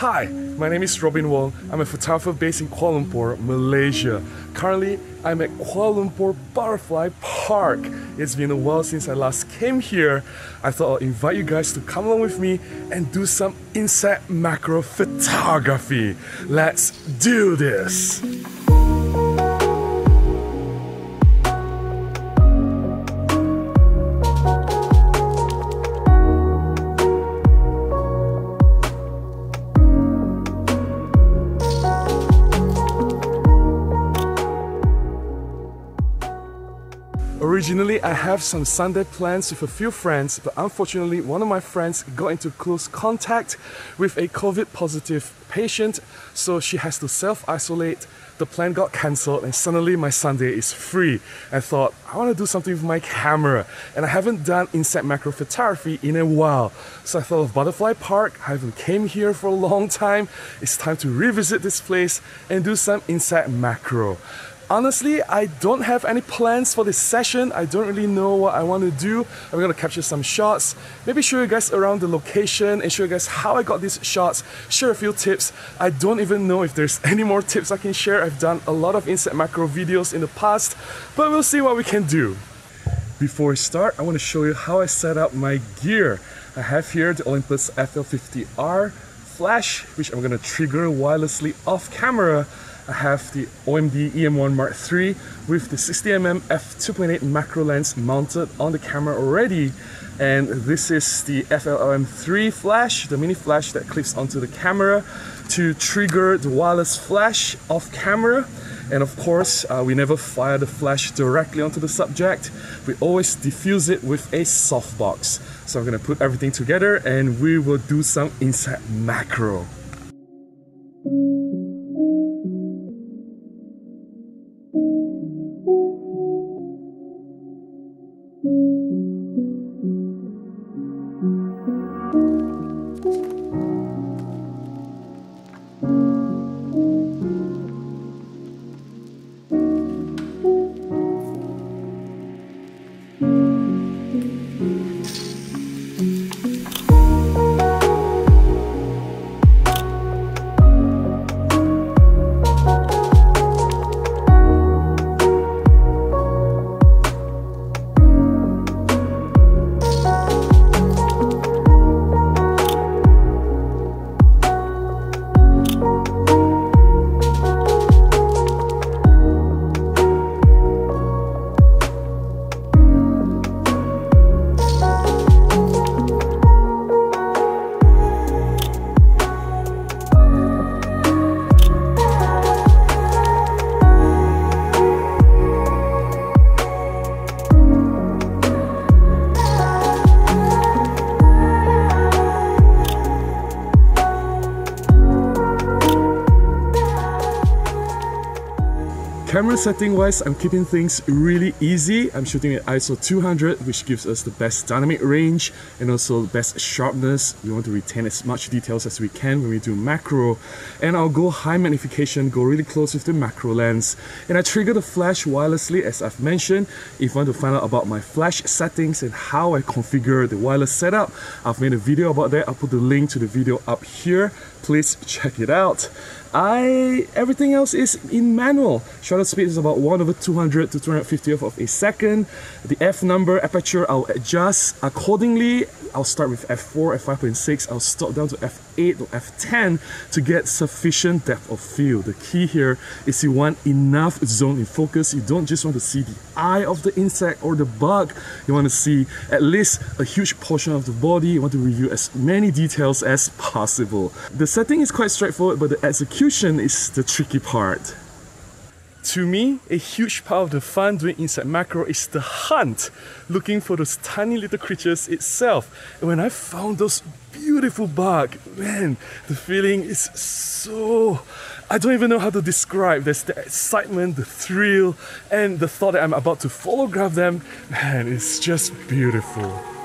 Hi, my name is Robin Wong. I'm a photographer based in Kuala Lumpur, Malaysia. Currently, I'm at Kuala Lumpur Butterfly Park. It's been a while since I last came here. I thought I'll invite you guys to come along with me and do some insect macro photography. Let's do this! Originally, I have some Sunday plans with a few friends, but unfortunately, one of my friends got into close contact with a COVID positive patient, so she has to self isolate. The plan got cancelled, and suddenly my Sunday is free. I thought, I want to do something with my camera, and I haven't done insect macro photography in a while. So I thought of Butterfly Park. I haven't came here for a long time. It's time to revisit this place and do some insect macro. Honestly, I don't have any plans for this session. I don't really know what I want to do. I'm gonna capture some shots, maybe show you guys around the location and show you guys how I got these shots, share a few tips. I don't even know if there's any more tips I can share. I've done a lot of insect macro videos in the past, but we'll see what we can do. Before I start, I want to show you how I set up my gear. I have here the Olympus FL50R flash, which I'm gonna trigger wirelessly off camera I have the OMD EM1 Mark III with the 60mm f2.8 macro lens mounted on the camera already. And this is the FLLM3 flash, the mini flash that clips onto the camera to trigger the wireless flash off camera. And of course uh, we never fire the flash directly onto the subject. We always diffuse it with a softbox. So I'm gonna put everything together and we will do some inside macro Camera setting wise, I'm keeping things really easy. I'm shooting at ISO 200, which gives us the best dynamic range and also the best sharpness. We want to retain as much details as we can when we do macro. And I'll go high magnification, go really close with the macro lens. And I trigger the flash wirelessly as I've mentioned. If you want to find out about my flash settings and how I configure the wireless setup, I've made a video about that. I'll put the link to the video up here. Please check it out. I everything else is in manual. Shutter speed is about 1 over 200 to 250th of a second. The f number aperture I'll adjust accordingly. I'll start with f4, f5.6. I'll stop down to f8 or f10 to get sufficient depth of field. The key here is you want enough zone in focus. You don't just want to see the eye of the insect or the bug. You want to see at least a huge portion of the body. You want to review as many details as possible. The setting is quite straightforward, but the execution is the tricky part. To me, a huge part of the fun doing insect macro is the hunt, looking for those tiny little creatures itself. And when I found those beautiful bug, man, the feeling is so I don't even know how to describe. There's the excitement, the thrill, and the thought that I'm about to photograph them. Man, it's just beautiful.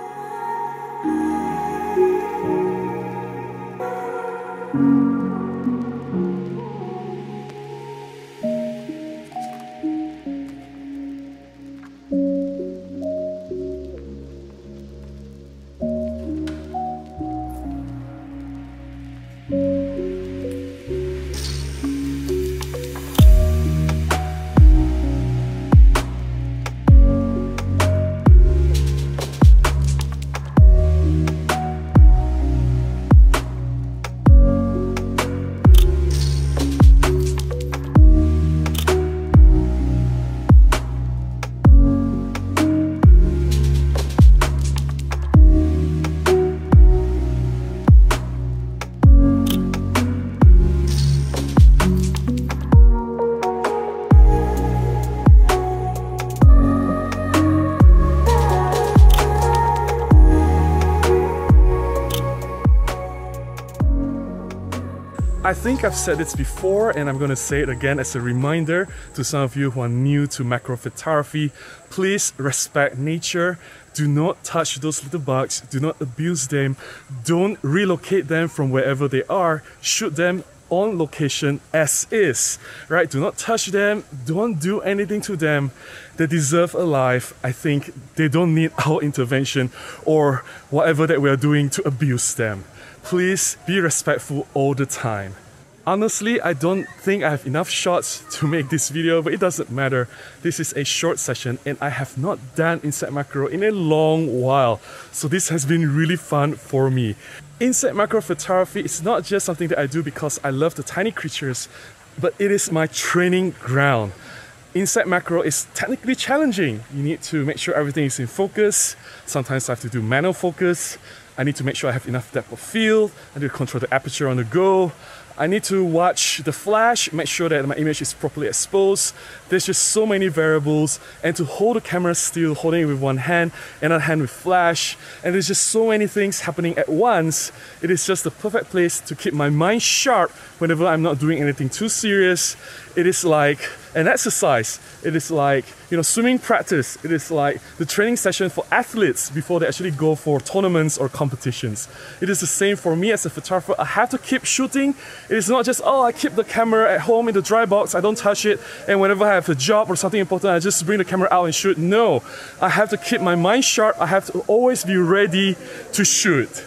I think I've said this before and I'm gonna say it again as a reminder to some of you who are new to macro photography. Please respect nature. Do not touch those little bugs. Do not abuse them. Don't relocate them from wherever they are. Shoot them on location as is, right? Do not touch them, don't do anything to them. They deserve a life. I think they don't need our intervention or whatever that we are doing to abuse them. Please be respectful all the time. Honestly, I don't think I have enough shots to make this video, but it doesn't matter. This is a short session and I have not done insect macro in a long while. So this has been really fun for me. Insect macro photography is not just something that I do because I love the tiny creatures, but it is my training ground. Insect macro is technically challenging. You need to make sure everything is in focus. Sometimes I have to do manual focus. I need to make sure I have enough depth of field. I need to control the aperture on the go. I need to watch the flash, make sure that my image is properly exposed. There's just so many variables and to hold the camera still, holding it with one hand, and another hand with flash, and there's just so many things happening at once. It is just the perfect place to keep my mind sharp whenever I'm not doing anything too serious. It is like an exercise. It is like, you know, swimming practice. It is like the training session for athletes before they actually go for tournaments or competitions. It is the same for me as a photographer. I have to keep shooting. It is not just, oh, I keep the camera at home in the dry box, I don't touch it, and whenever I have a job or something important, I just bring the camera out and shoot. No, I have to keep my mind sharp. I have to always be ready to shoot.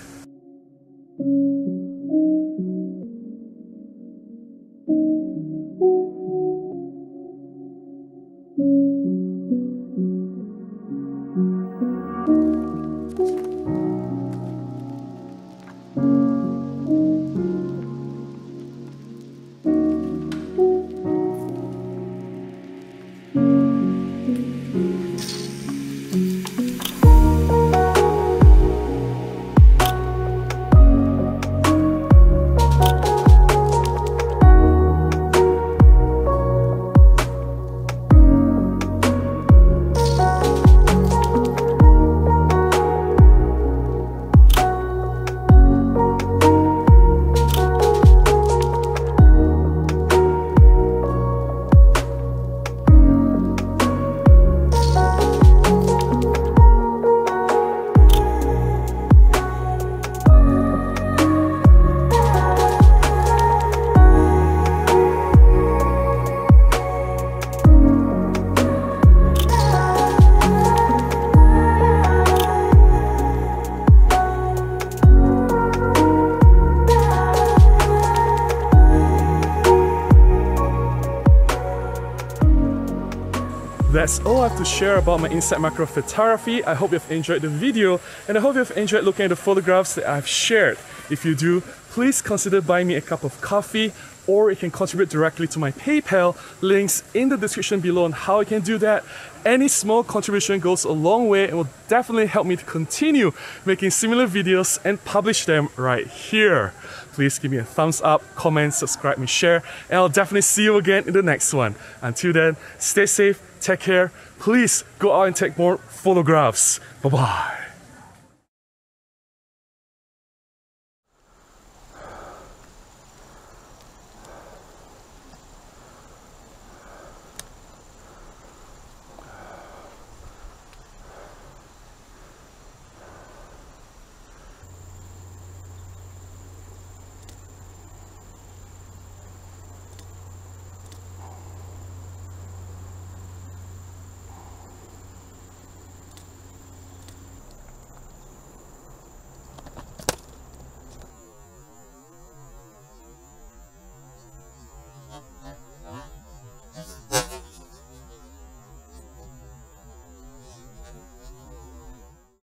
That's all I have to share about my insect macro photography. I hope you've enjoyed the video and I hope you've enjoyed looking at the photographs that I've shared. If you do, please consider buying me a cup of coffee or you can contribute directly to my PayPal. Links in the description below on how you can do that. Any small contribution goes a long way and will definitely help me to continue making similar videos and publish them right here. Please give me a thumbs up, comment, subscribe, and share, and I'll definitely see you again in the next one. Until then, stay safe, take care. Please go out and take more photographs. Bye bye.